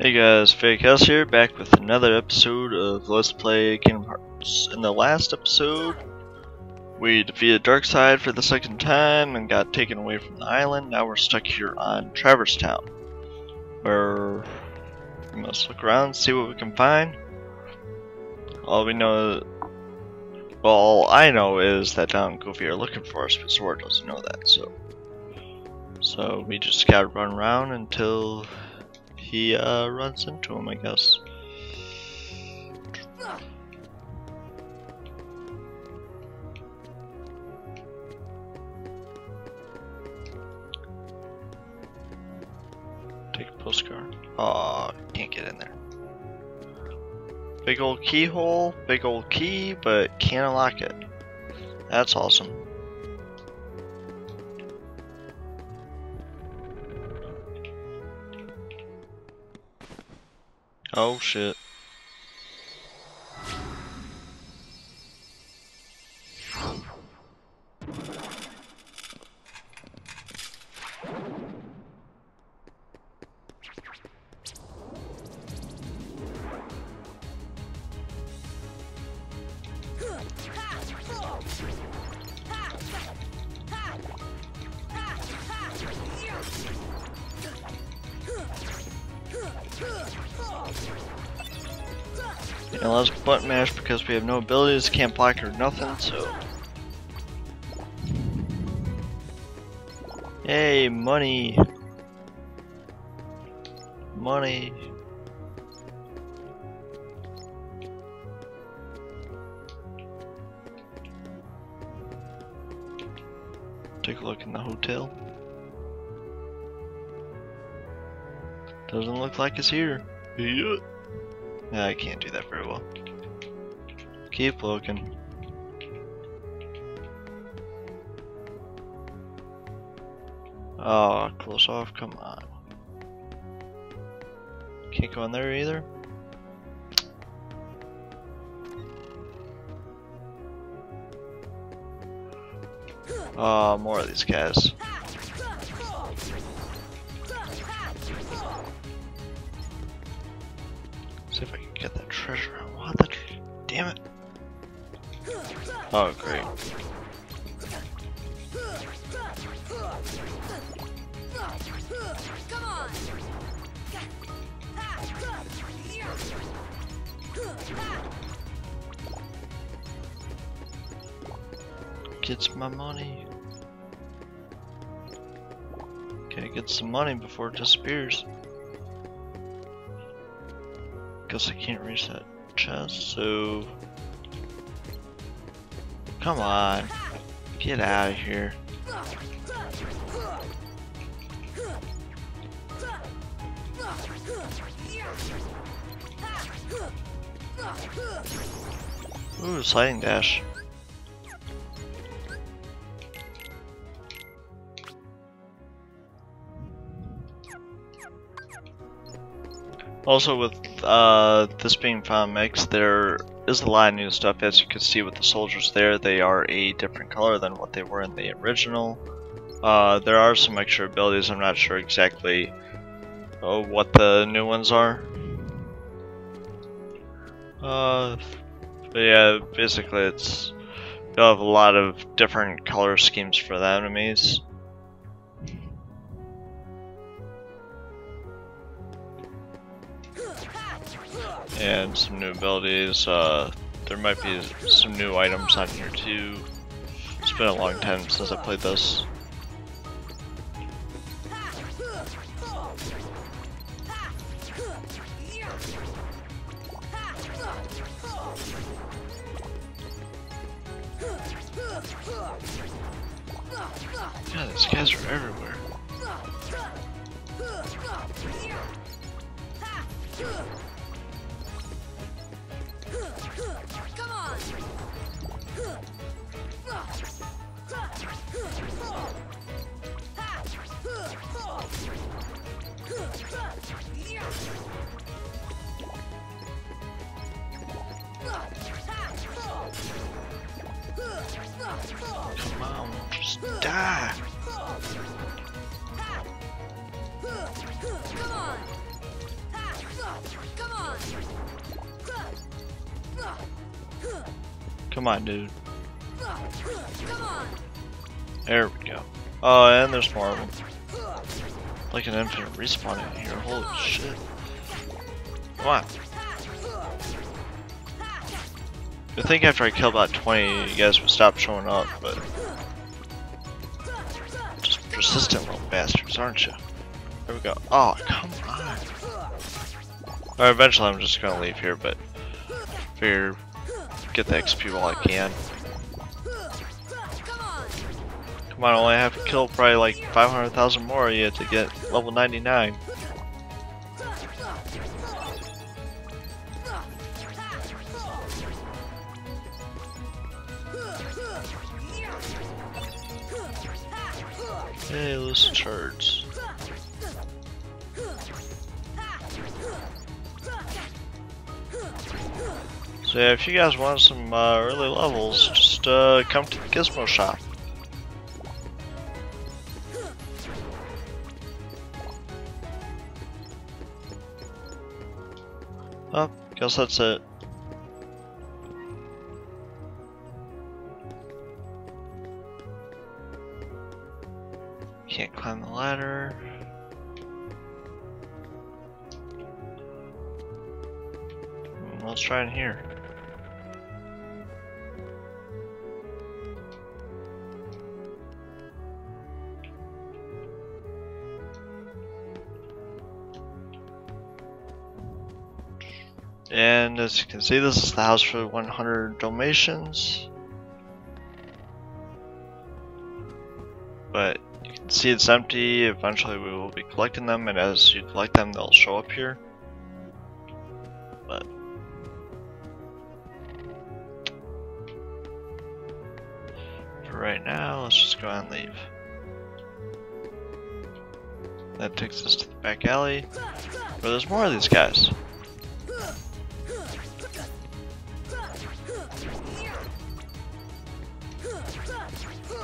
Hey guys, Fated Chaos here, back with another episode of Let's Play Kingdom Hearts. In the last episode, we defeated Darkside for the second time and got taken away from the island. Now we're stuck here on Traverse Town, where we must look around, see what we can find. All we know, well, all I know is that Don and Goofy are looking for us, but Sora doesn't know that, so. So we just gotta run around until he uh, runs into him, I guess. Take a postcard. Oh, can't get in there. Big old keyhole, big old key, but can't unlock it. That's awesome. Oh shit. And let's button mash because we have no abilities, can't block or nothing, so. Hey, money! Money! Take a look in the hotel. Doesn't look like it's here. Yeah. I can't do that very well. Keep looking. Oh, close off, come on. Can't go in there either? Oh, more of these guys. Treasure. What the? Damn it! Oh, great. Come on. Gets my money. Okay, get some money before it disappears. Guess I can't reach that chest, so... Come on. Get out of here. Ooh, sliding dash. Also, with uh, this being Final Mix, there is a lot of new stuff. As you can see with the soldiers there, they are a different color than what they were in the original. Uh, there are some extra abilities, I'm not sure exactly uh, what the new ones are. Uh, but yeah, basically it's, you'll have a lot of different color schemes for the enemies. And some new abilities. Uh, there might be some new items on here too. It's been a long time since I played this. Come on, dude. There we go. Oh, and there's more of them. Like an infinite respawn in here. Holy shit. Come on. I think after I killed about 20, you guys would stop showing up, but... Just persistent little bastards, aren't you? There we go. Oh, come on. Or eventually I'm just gonna leave here, but... Figure... Get the XP while I can. Come on, I only have to kill probably like 500,000 more of you to get level 99. Hey, loose charge. So if you guys want some uh, early levels, just uh, come to the Gizmo shop. Oh, guess that's it. Can't climb the ladder. Hmm, Let's try in here. And as you can see, this is the house for 100 Dalmatians. But you can see it's empty. Eventually, we will be collecting them, and as you collect them, they'll show up here. But for right now, let's just go and leave. That takes us to the back alley, where there's more of these guys.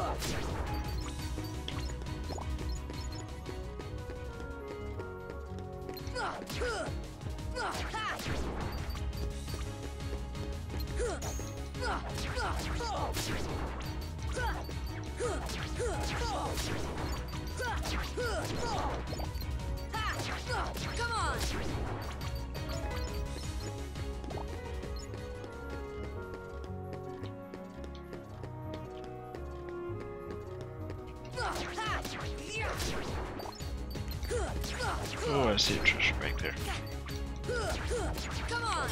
Come on! I see a treasure right there. Come on!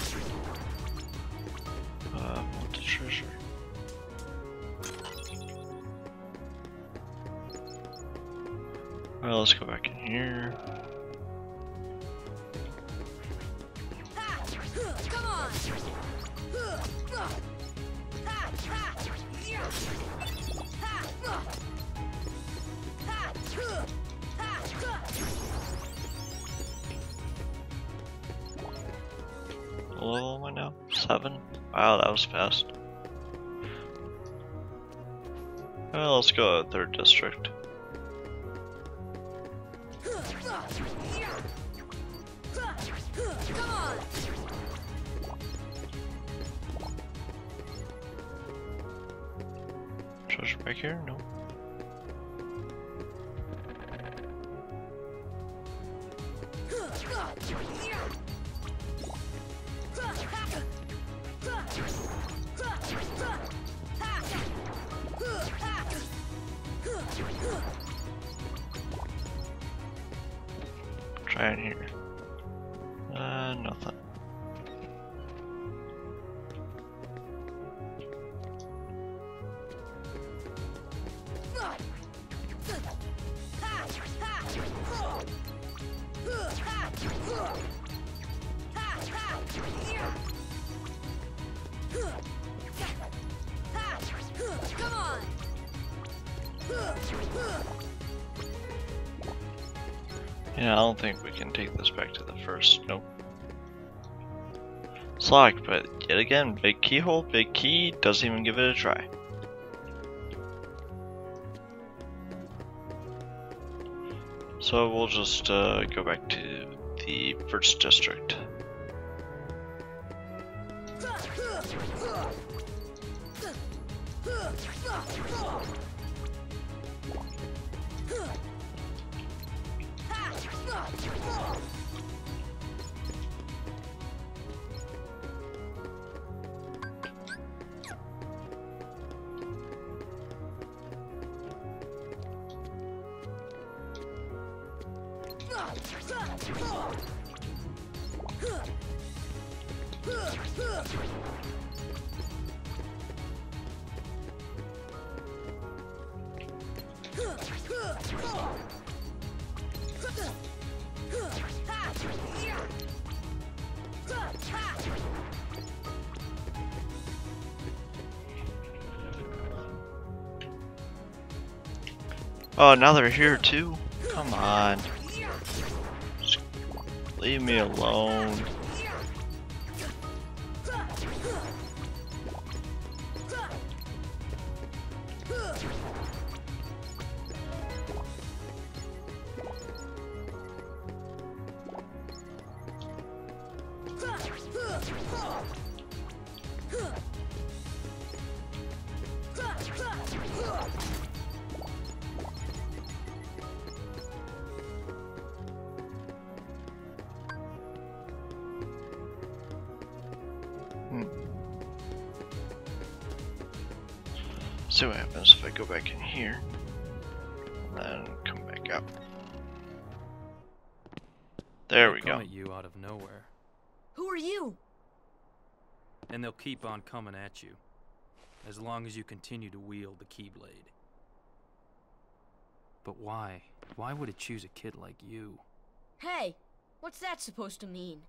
Uh, want the treasure. Well, let's go back in here. Come on! Level am I now? Seven? Wow, that was fast. Well, let's go to third district. Treasure back here? No. Yeah, I don't think we can take this back to the first. Nope. It's locked, but yet again, big keyhole, big key, doesn't even give it a try. So we'll just uh, go back to the first district. Oh, now they're here too? Come on. Just leave me alone. Hmm. See what happens if I go back in here. And then come back up. There we go. you out of nowhere, Who are you? And they'll keep on coming at you, as long as you continue to wield the Keyblade. But why? Why would it choose a kid like you? Hey, what's that supposed to mean?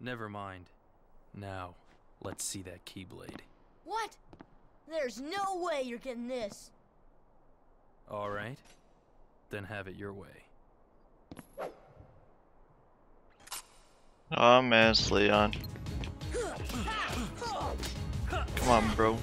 Never mind. Now, let's see that Keyblade. What? There's no way you're getting this. All right? Then have it your way. Oh man, it's Leon. Come on, bro.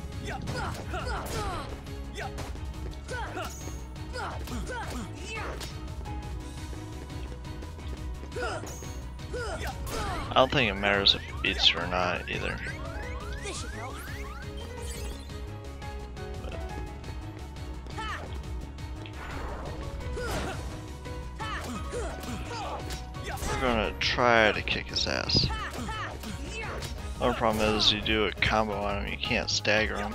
I don't think it matters if it beats or not either. We're gonna try to kick his ass. Only problem is you do a combo on him, you can't stagger him.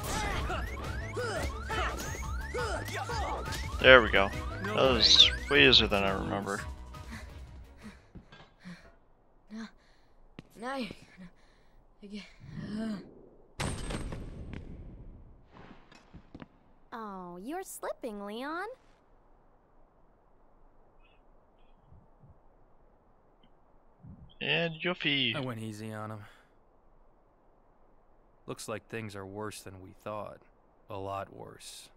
There we go. That was way easier than I remember. Now you're gonna. Oh, you're slipping, Leon. And Yuffie. I went easy on him. Looks like things are worse than we thought. A lot worse.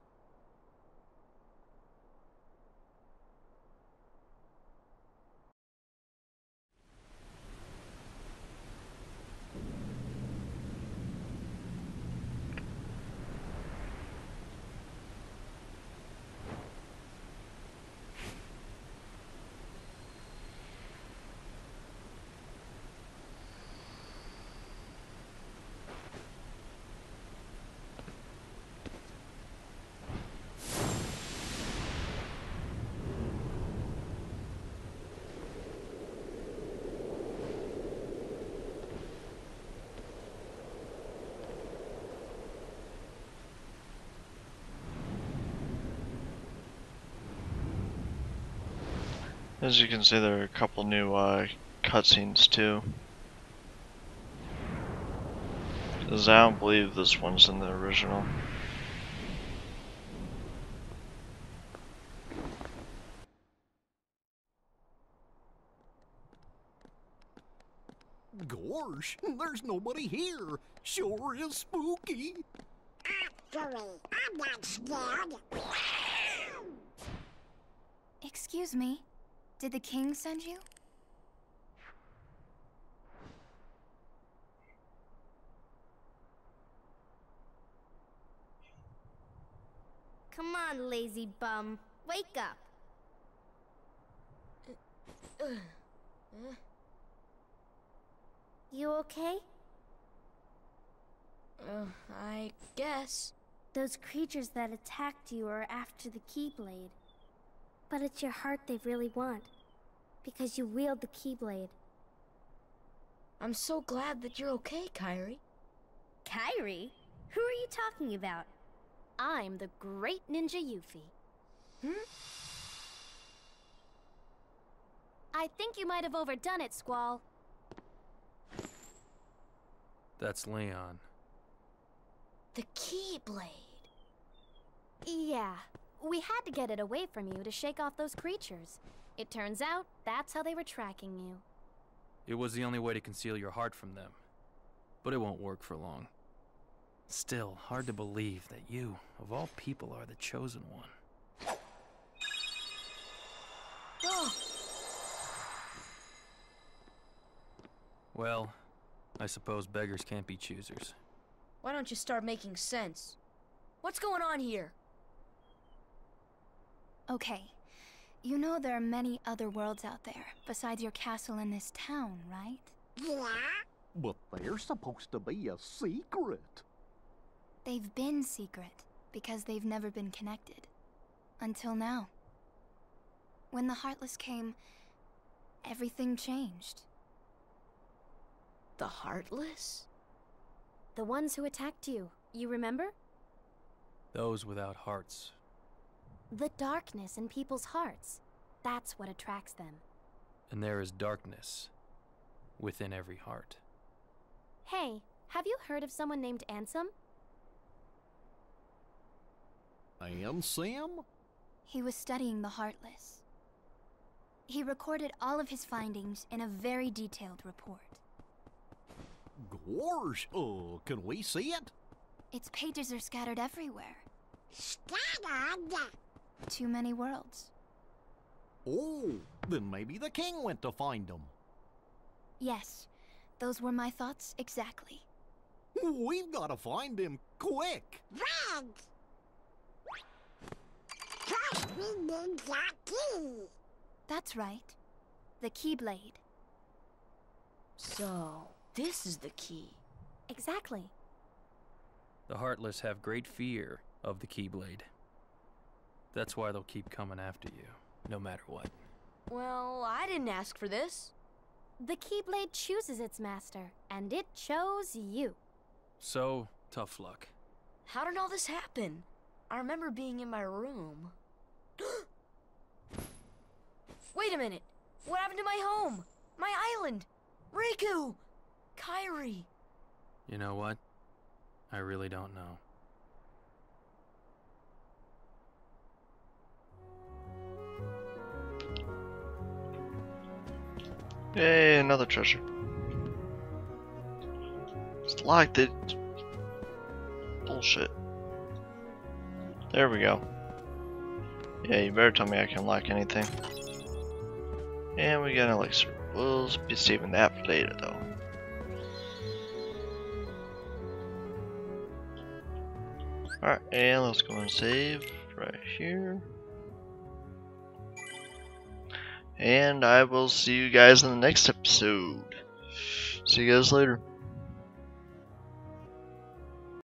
As you can see, there are a couple new uh, cutscenes too. Because I don't believe this one's in the original. Gosh, there's nobody here. Sure is spooky. Actually, I'm not scared. Excuse me. Did the king send you? Come on, lazy bum. Wake up. You okay? Uh, I guess. Those creatures that attacked you are after the Keyblade. But it's your heart they really want. Because you wield the Keyblade. I'm so glad that you're okay, Kairi. Kairi? Who are you talking about? I'm the great ninja Yuffie. Hmm? I think you might have overdone it, Squall. That's Leon. The Keyblade. Yeah, we had to get it away from you to shake off those creatures. It turns out that's how they were tracking you. It was the only way to conceal your heart from them. But it won't work for long. Still, hard to believe that you, of all people, are the chosen one. Oh, Well, I suppose beggars can't be choosers. why don't you start making sense? What's going on here? Okay. You know there are many other worlds out there besides your castle and this town, right? Yeah? But they're supposed to be a secret. They've been secret because they've never been connected. Until now. When the Heartless came, everything changed. The Heartless? The ones who attacked you, you remember? Those without hearts. The darkness in people's hearts. That's what attracts them. And there is darkness within every heart. Hey, have you heard of someone named Ansem? And Sam? He was studying the Heartless. He recorded all of his findings in a very detailed report. Gorge, Oh, uh, can we see it? Its pages are scattered everywhere. Scattered. Too many worlds. Oh, then maybe the king went to find them. Yes, those were my thoughts exactly. We've got to find him quick. Red. First we need that key. That's right. The Keyblade. So, this is the key. Exactly. The Heartless have great fear of the Keyblade. That's why they'll keep coming after you, no matter what. Well, I didn't ask for this. The Keyblade chooses its master, and it chose you. So, tough luck. How did all this happen? I remember being in my room. Wait a minute. What happened to my home? My island? Riku! Kairi! You know what? I really don't know. Yay, another treasure. It's locked it. Bullshit. There we go. Yeah, you better tell me I can lock anything. And we got an elixir. We'll be saving that for later though. Alright, and let's go and save right here. And I will see you guys in the next episode. See you guys later.